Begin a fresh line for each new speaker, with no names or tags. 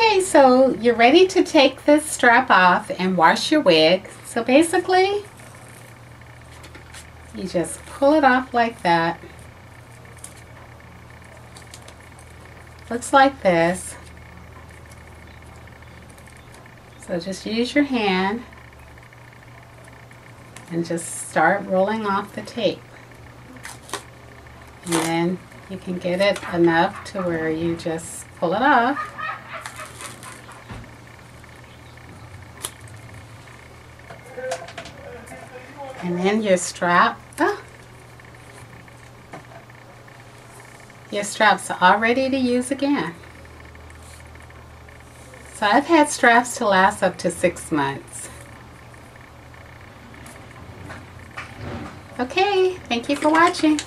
Okay, so you're ready to take this strap off and wash your wig. So basically, you just pull it off like that. Looks like this. So just use your hand and just start rolling off the tape. And then you can get it enough to where you just pull it off. And then your strap, oh, your strap's are all ready to use again. So I've had straps to last up to six months. Okay, thank you for watching.